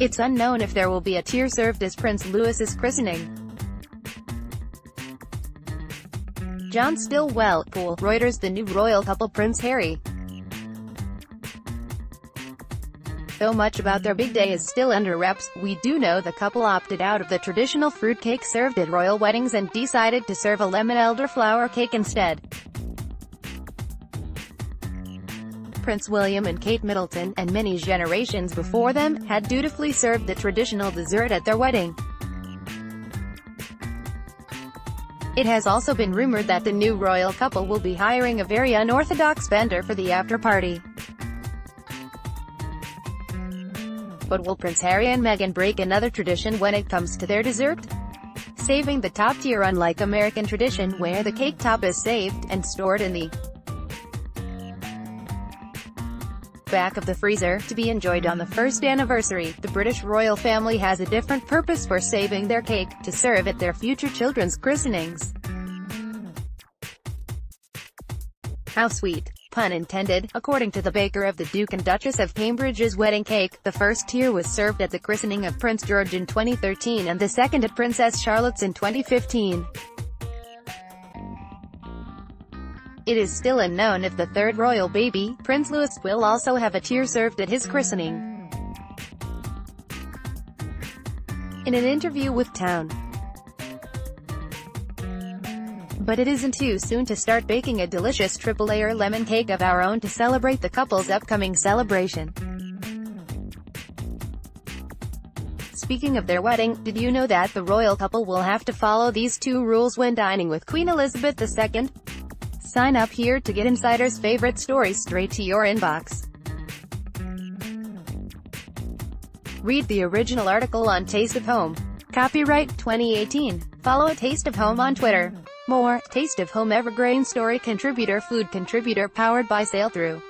It's unknown if there will be a tier served as Prince Louis's christening. John Stillwell, Pool, Reuters The new royal couple Prince Harry. Though much about their big day is still under wraps, we do know the couple opted out of the traditional fruitcake served at royal weddings and decided to serve a lemon elderflower cake instead. Prince William and Kate Middleton, and many generations before them, had dutifully served the traditional dessert at their wedding. It has also been rumored that the new royal couple will be hiring a very unorthodox vendor for the after-party. But will Prince Harry and Meghan break another tradition when it comes to their dessert? Saving the top tier unlike American tradition where the cake top is saved and stored in the back of the freezer, to be enjoyed on the first anniversary. The British royal family has a different purpose for saving their cake, to serve at their future children's christenings. How sweet. Pun intended. According to the baker of the Duke and Duchess of Cambridge's wedding cake, the first tier was served at the christening of Prince George in 2013 and the second at Princess Charlotte's in 2015. It is still unknown if the third royal baby, Prince Louis, will also have a tier served at his christening. In an interview with Town, but it isn't too soon to start baking a delicious triple-layer lemon cake of our own to celebrate the couple's upcoming celebration. Speaking of their wedding, did you know that the royal couple will have to follow these two rules when dining with Queen Elizabeth II? Sign up here to get insiders' favorite stories straight to your inbox. Read the original article on Taste of Home. Copyright 2018. Follow Taste of Home on Twitter. More, Taste of Home Evergreen Story Contributor Food Contributor powered by Sailthru.